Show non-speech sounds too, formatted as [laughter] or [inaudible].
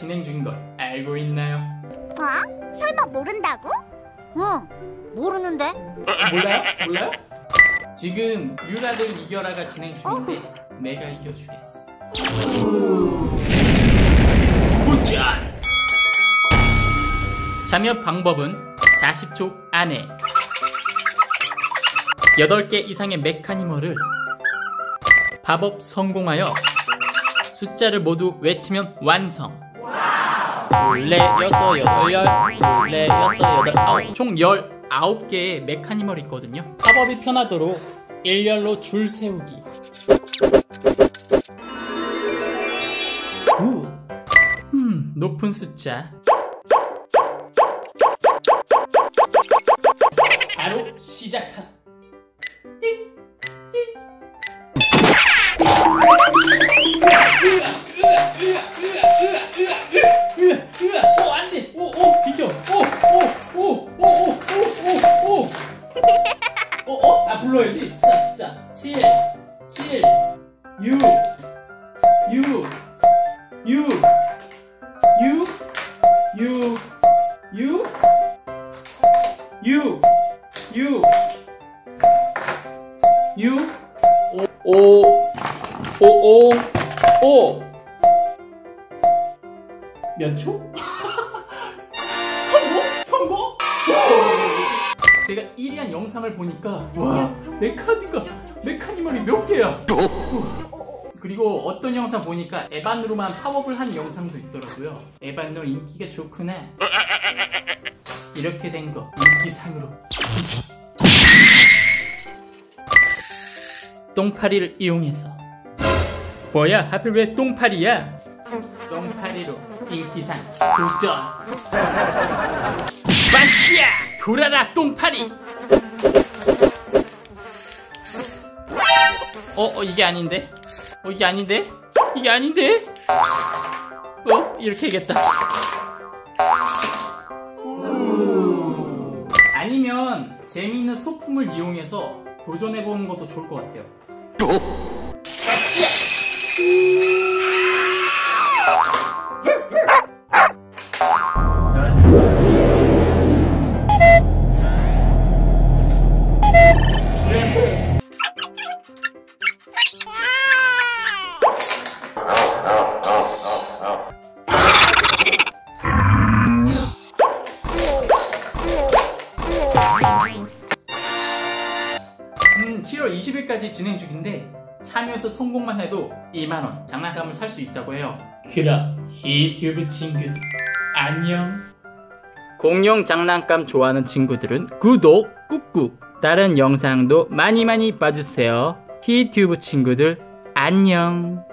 진행 중인 걸 알고 있나요? 어? 설마 모른다고? 어, 모르는데? 몰라요? 몰라요? 지금 유라들 이겨라가 진행 중인데 내가 이겨주겠어. 도전! 참여 방법은 40초 안에 8개 이상의 메카니멀을 밥업 성공하여 숫자를 모두 외치면 완성. 둘, 넷, 여섯, 여덟, 열, 둘, 넷, 여섯, 여덟, 아홉. 총 19개의 메카니멀이 있거든요. 팝업이 편하도록 일렬로 줄 세우기. 우. 음, 높은 숫자. 바로 시작함. 띵, 띵. 불러야지. 숫자, 숫자. 7, 7, 6, 6, 6, 6, 6, 6, 6, 6, 6, 5, 5, 5, 5. 몇 초? [laughs] 제가 1위한 영상을 보니까 와 메카니가 메카니멀이 몇 개야? 우. 그리고 어떤 영상 보니까 에반으로만 팝업을 한 영상도 있더라고요. 에반 너 인기가 좋구나. 이렇게 된 거 인기상으로. 똥파리를 이용해서 뭐야 하필 왜 똥파리야? 똥파리로 인기상 도전 [laughs] 마시야 돌아라 똥파리! 어, 어 이게 아닌데? 어 이게 아닌데? 이게 아닌데? 어 이렇게 해야겠다. 아니면 재미있는 소품을 이용해서 도전해보는 것도 좋을 것 같아요 음, 7월 20일까지 진행 중인데 참여해서 성공만 해도 2만원 장난감을 살 수 있다고 해요. 그럼 유튜브 친구들 안녕. 공룡 장난감 좋아하는 친구들은 구독 꾹꾹 다른 영상도 많이 많이 봐주세요. 히튜브 친구들 안녕.